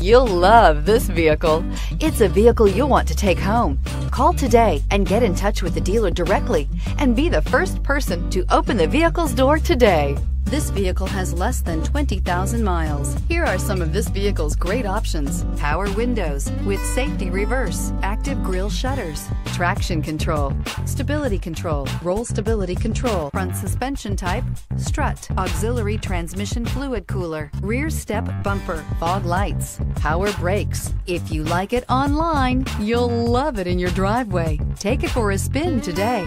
You'll love this vehicle. It's a vehicle you'll want to take home. Call today and get in touch with the dealer directly and be the first person to open the vehicle's door today. This vehicle has less than 20,000 miles. Here are some of this vehicle's great options. Power windows with safety reverse, active grille shutters, traction control, stability control, roll stability control, front suspension type, strut, auxiliary transmission fluid cooler, rear step bumper, fog lights, power brakes. If you like it online, you'll love it in your driveway. Take it for a spin today.